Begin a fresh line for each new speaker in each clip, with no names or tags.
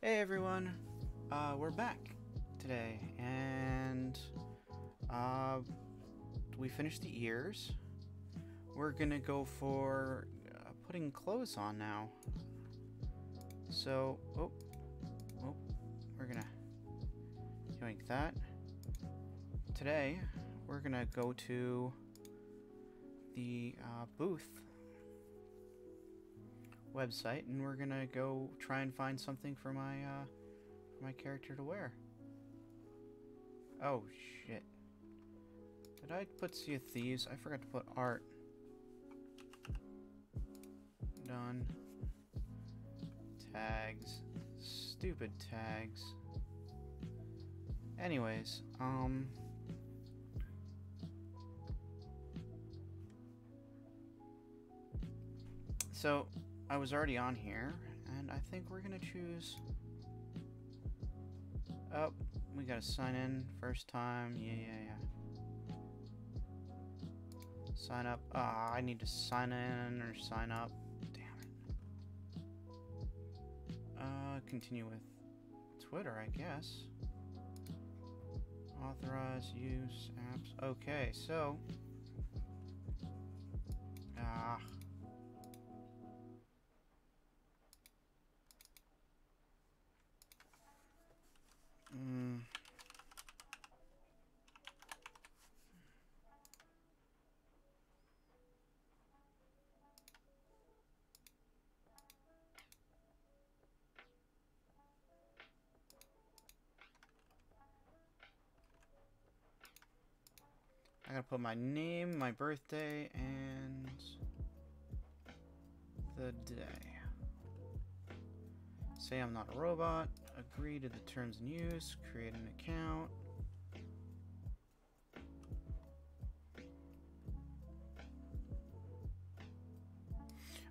Hey everyone, uh, we're back today, and uh, we finished the ears. We're gonna go for uh, putting clothes on now. So, oh, oh, we're gonna yoink that. Today, we're gonna go to the uh, booth website and we're gonna go try and find something for my uh, for my character to wear. Oh shit. Did I put Sea of Thieves? I forgot to put art. Done. Tags. Stupid tags. Anyways, um So, I was already on here, and I think we're gonna choose... Oh, we gotta sign in first time. Yeah, yeah, yeah. Sign up. Ah, I need to sign in or sign up. Damn it. Uh, continue with Twitter, I guess. Authorize use apps. Okay, so... Ah... Mm. I gotta put my name, my birthday, and the day. Say I'm not a robot agree to the terms and use, create an account.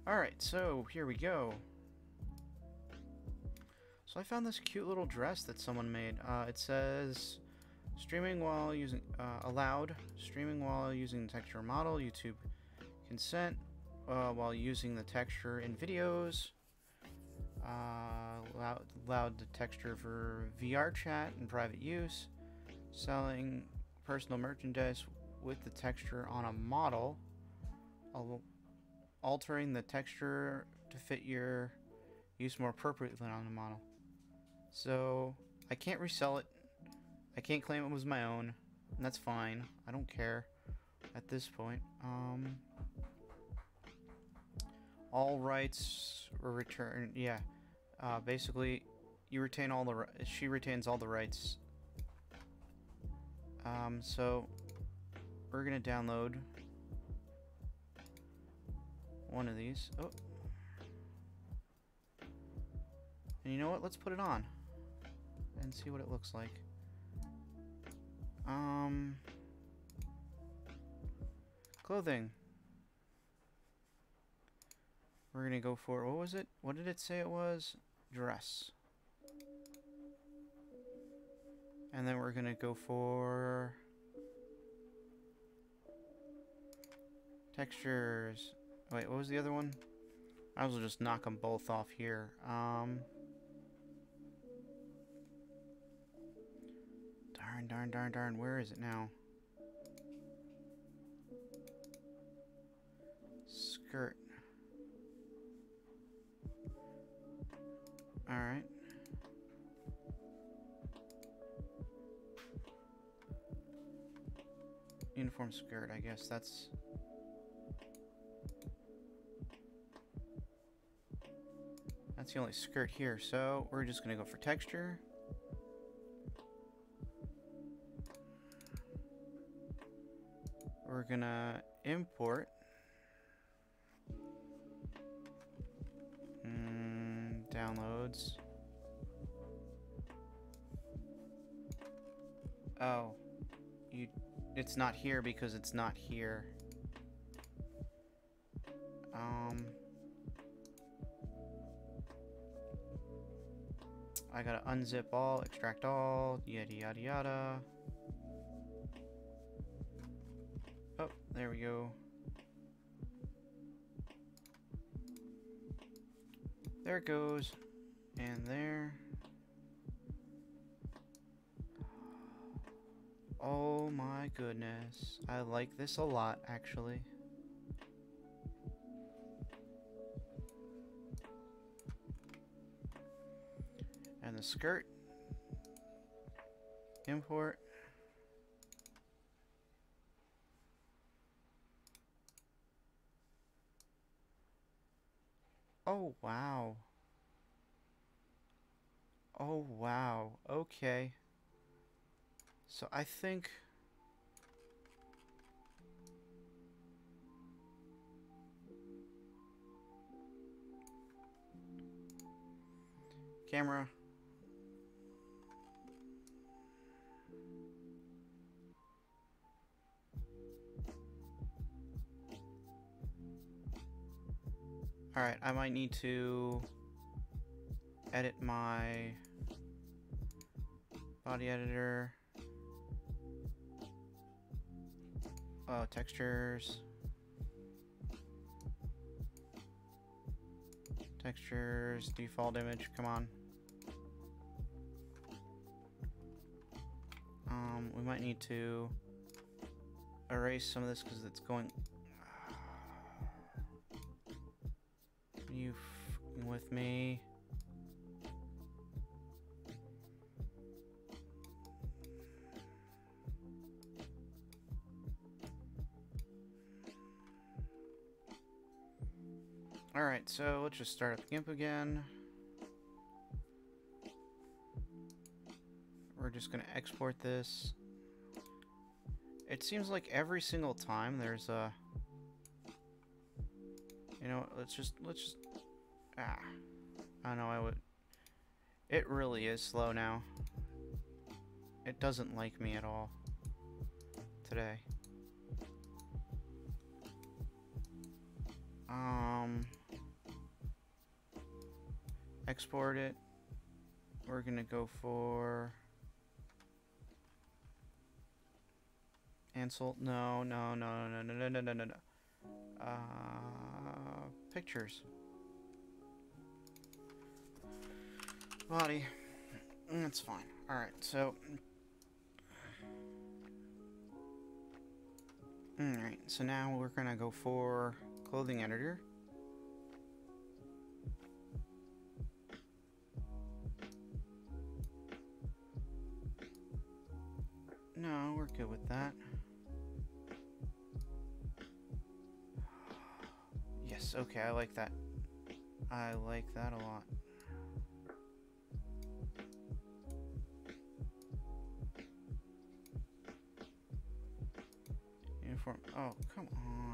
Alright, so here we go. So I found this cute little dress that someone made. Uh, it says, streaming while using, uh, allowed, streaming while using texture model, YouTube consent, uh, while using the texture in videos, uh, allowed, allowed the texture for VR chat and private use, selling personal merchandise with the texture on a model, altering the texture to fit your use more appropriately on the model. So I can't resell it. I can't claim it was my own, and that's fine. I don't care at this point. Um, all rights were returned. Yeah, uh, basically, you retain all the. She retains all the rights. Um, so we're gonna download one of these. Oh. And you know what? Let's put it on and see what it looks like. Um, clothing. We're gonna go for, what was it? What did it say it was? Dress. And then we're gonna go for textures. Wait, what was the other one? I will just knock them both off here. Um, darn, darn, darn. Where is it now? Skirt. Alright. Uniform skirt, I guess that's... That's the only skirt here, so we're just gonna go for texture. Gonna import downloads. Oh. You it's not here because it's not here. Um I gotta unzip all, extract all, yada yada yada. There we go. There it goes. And there. Oh my goodness. I like this a lot, actually. And the skirt. Import. Oh, wow. Oh, wow. Okay. So I think... Camera. Alright, I might need to edit my body editor. Uh, textures. Textures, default image, come on. Um, we might need to erase some of this because it's going... You with me? Alright, so let's just start up GIMP again. We're just going to export this. It seems like every single time there's a... You know, let's just, let's just... Ah. I know I would... It really is slow now. It doesn't like me at all. Today. Um export it. We're gonna go for Ansel. No, no, no, no, no, no, no, no, no, no. Uh, pictures. Body. Mm, that's fine. Alright, so. Mm, Alright, so now we're gonna go for clothing editor. No, we're good with that. Yes, okay, I like that. I like that a lot. Oh, come on.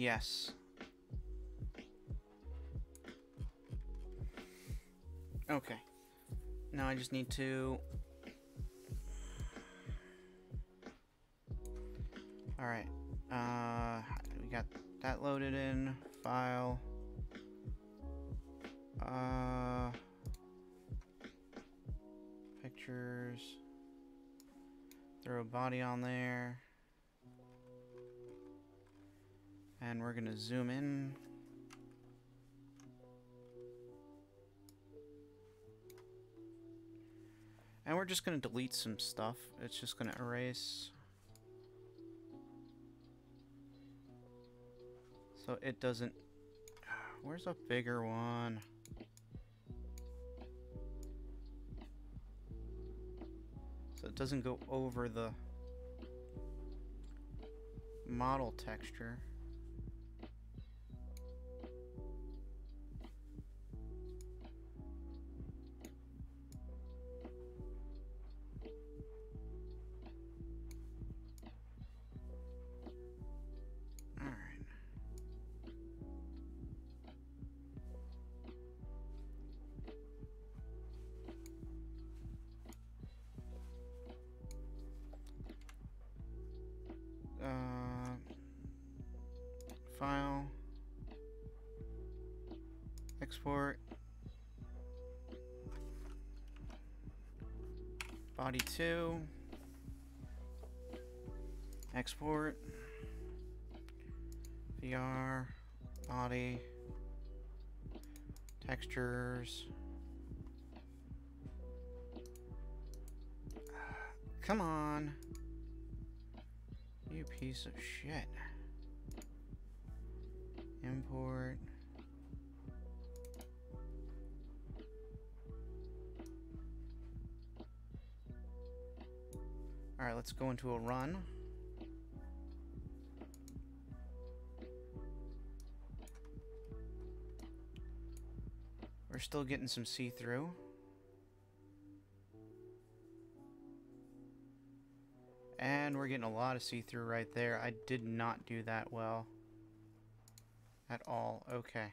Yes. Okay. Now I just need to... Alright. Uh, we got that loaded in. File. Uh... Pictures. Throw a body on there. And we're gonna zoom in. And we're just gonna delete some stuff. It's just gonna erase. So it doesn't... Where's a bigger one? So it doesn't go over the model texture. Body 2, export, VR, body, textures. Come on. You piece of shit. Import. Alright, let's go into a run. We're still getting some see-through. And we're getting a lot of see-through right there. I did not do that well. At all. Okay.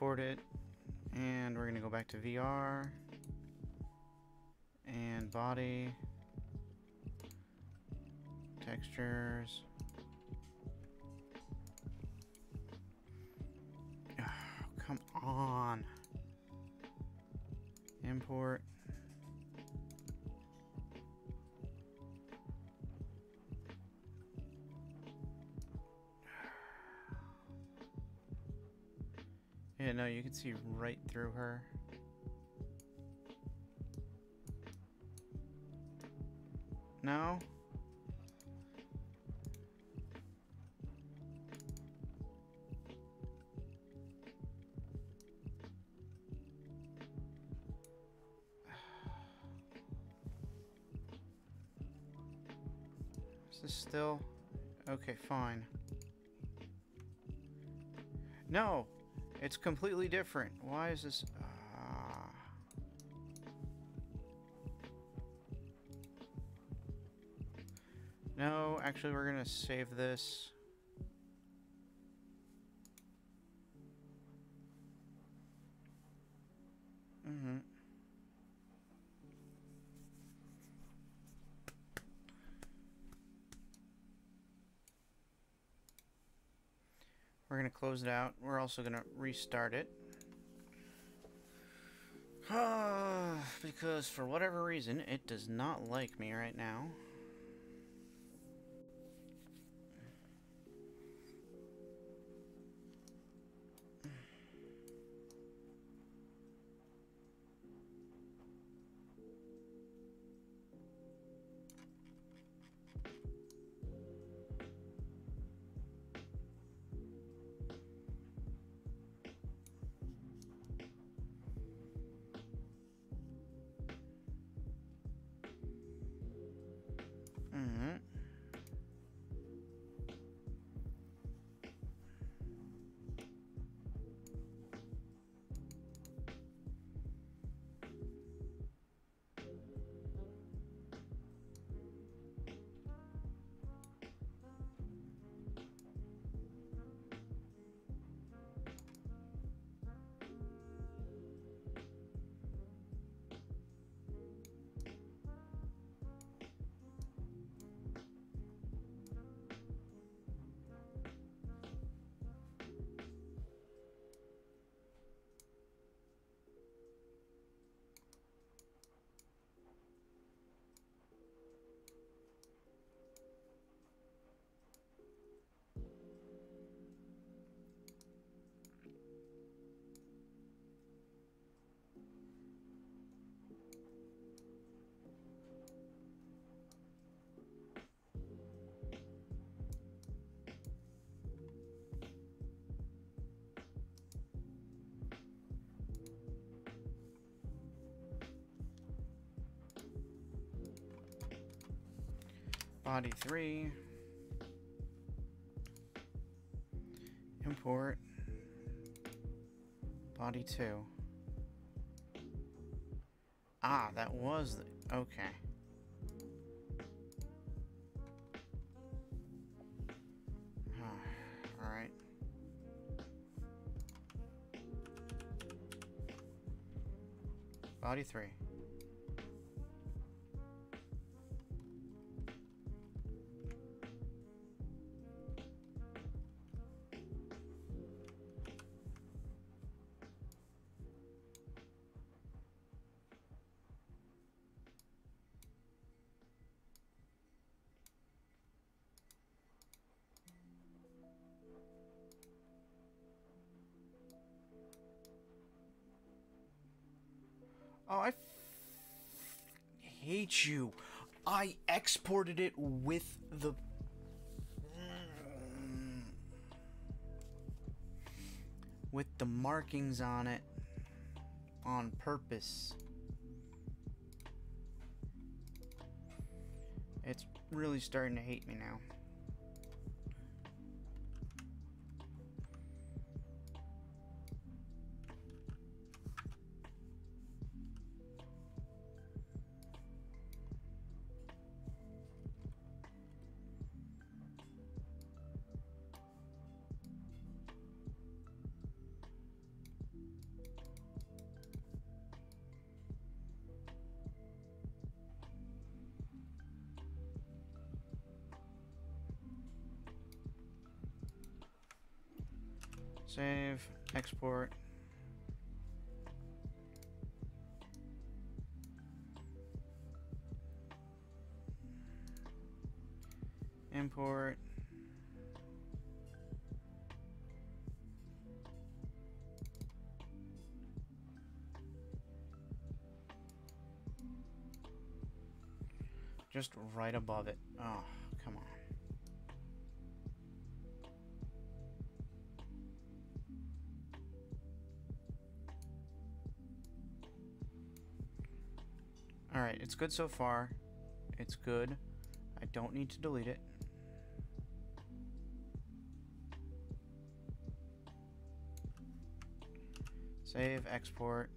Export it. And we're gonna go back to VR and body textures. Oh, come on. Import Yeah, no, you can see right through her. Completely different. Why is this... Uh... No, actually we're gonna save this. We're going to close it out. We're also going to restart it. because for whatever reason, it does not like me right now. Body 3. Import. Body 2. Ah, that was the... Okay. Alright. Body 3. Oh, I hate you. I exported it with the. With the markings on it on purpose. It's really starting to hate me now. Save, export. Import. Just right above it. Oh, Alright, it's good so far. It's good. I don't need to delete it. Save, export.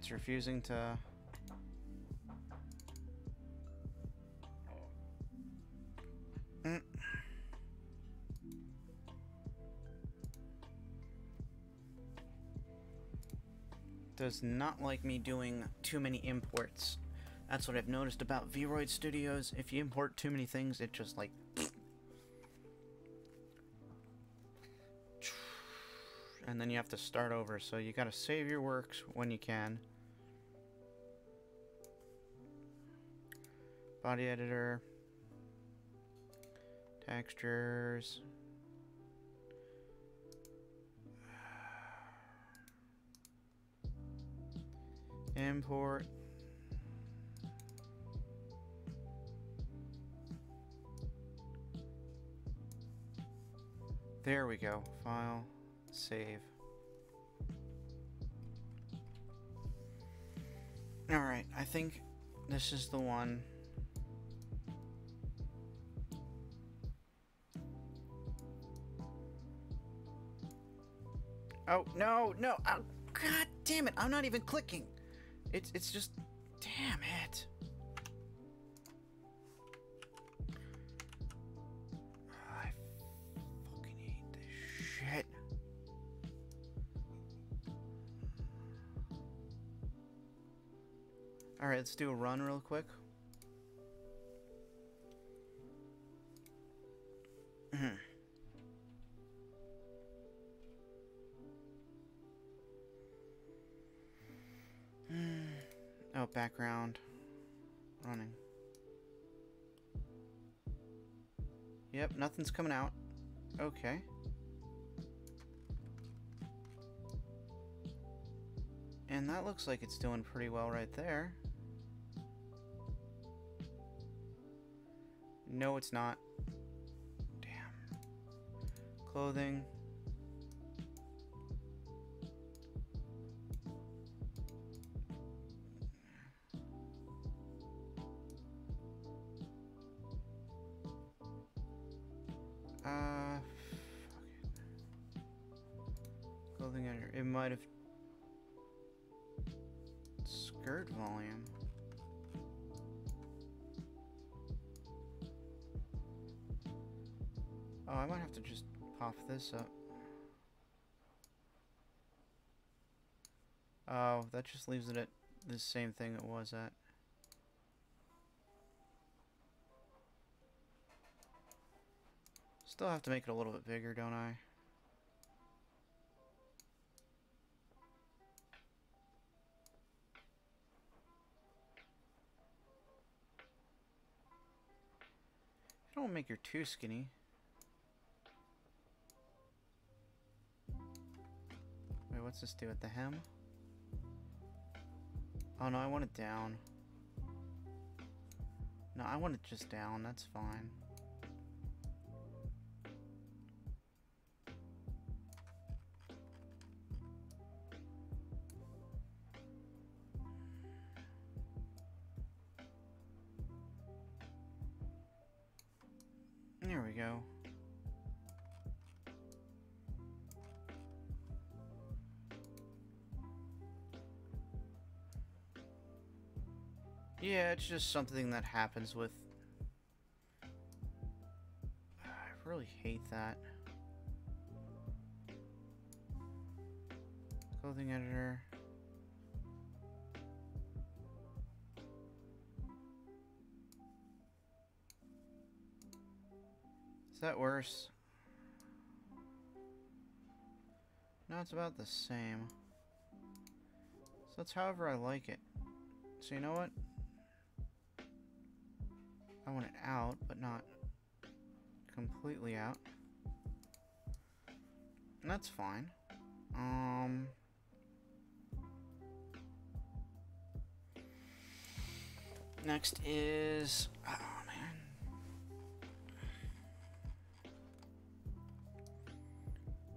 It's refusing to... Does not like me doing too many imports. That's what I've noticed about Vroid Studios. If you import too many things, it just like... And then you have to start over, so you gotta save your works when you can. Body editor. Textures. Import. There we go. File, save. Alright, I think this is the one. Oh, no, no. Oh, God damn it. I'm not even clicking. It's, it's just... Damn it. I fucking hate this shit. Alright, let's do a run real quick. Background. Running. Yep. Nothing's coming out. Okay. And that looks like it's doing pretty well right there. No, it's not. Damn. Clothing. This up. Oh, that just leaves it at the same thing it was at. Still have to make it a little bit bigger, don't I? Don't make her too skinny. What's this do at the hem? Oh no, I want it down. No, I want it just down, that's fine. Yeah, it's just something that happens with... I really hate that. Clothing editor. Is that worse? No, it's about the same. So it's however I like it. So you know what? I want it out, but not completely out. And that's fine. Um... Next is... Oh, man.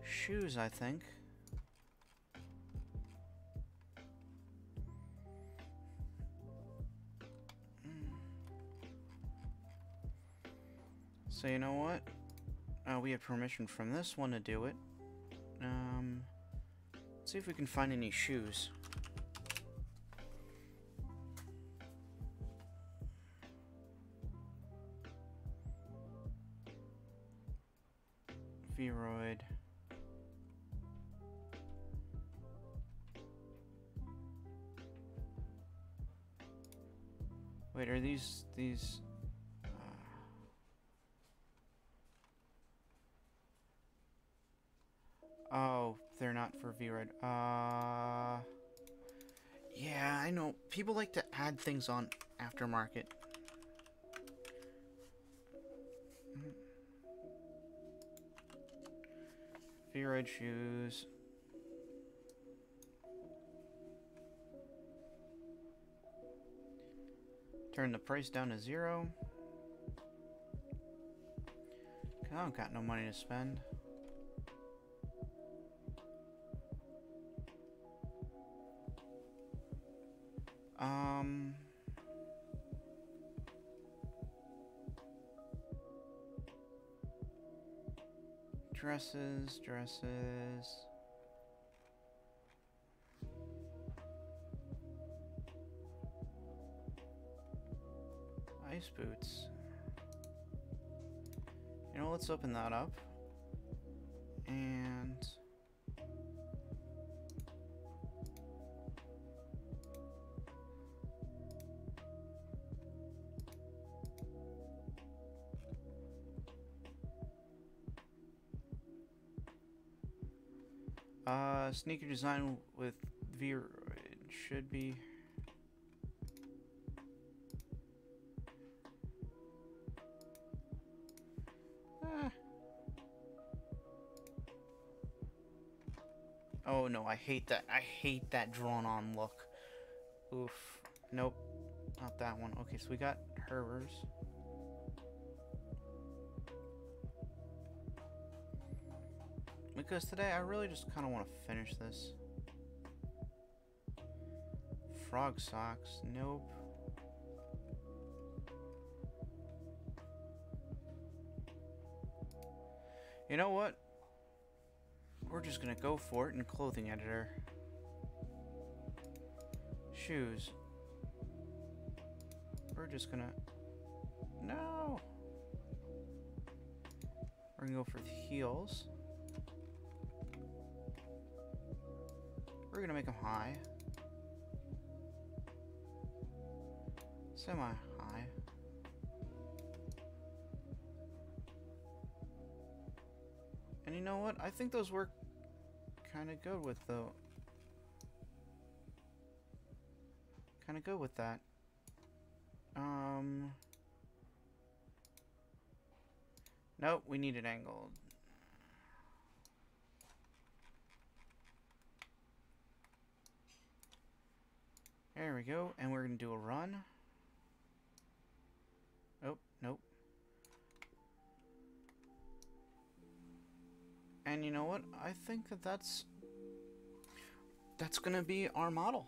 Shoes, I think. So you know what? Uh, we have permission from this one to do it. Um, let's see if we can find any shoes. Vroid. Wait, are these these? Uh... Oh, for Vroid. Uh, yeah, I know. People like to add things on aftermarket. Vroid shoes. Turn the price down to zero. I don't got no money to spend. Dresses, dresses... Ice boots. You know, let's open that up. Uh, sneaker design with Vero should be. Ah. Oh no, I hate that. I hate that drawn on look. Oof. Nope. Not that one. Okay, so we got Herbers. Because today I really just kind of want to finish this. Frog socks. Nope. You know what? We're just gonna go for it in clothing editor. Shoes. We're just gonna... No! We're gonna go for the heels. We're gonna make them high. Semi-high. And you know what? I think those work kind of good with the... Kind of good with that. Um... Nope, we need it angled. There we go, and we're going to do a run. Oh, nope. And you know what? I think that that's that's going to be our model.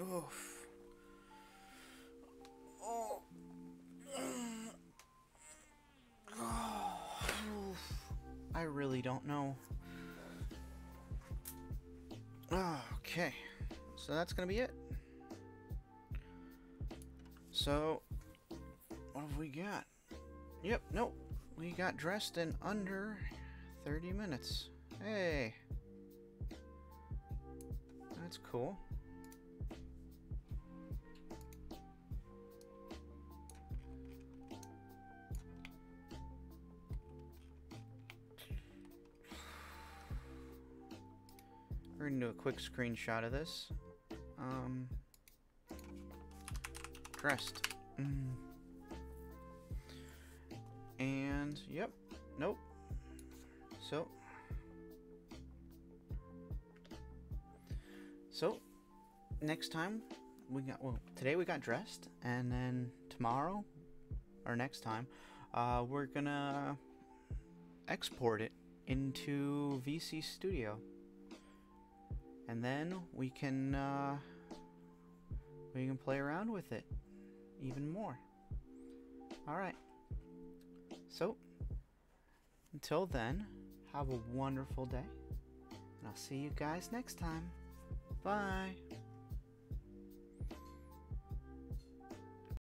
Oof. Oh. I really don't know. Okay, so that's gonna be it. So, what have we got? Yep, nope. We got dressed in under 30 minutes. Hey. That's cool. We're gonna do a quick screenshot of this. Um, dressed. Mm. And, yep, nope. So, so, next time, we got, well, today we got dressed, and then tomorrow, or next time, uh, we're gonna export it into VC Studio and then we can uh, we can play around with it even more. All right. So until then, have a wonderful day, and I'll see you guys next time. Bye.